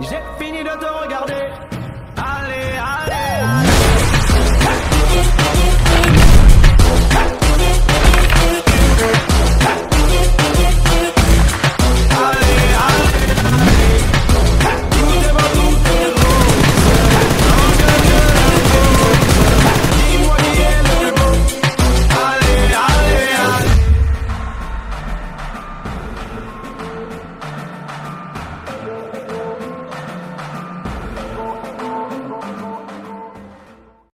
J'ai fini de te regarder.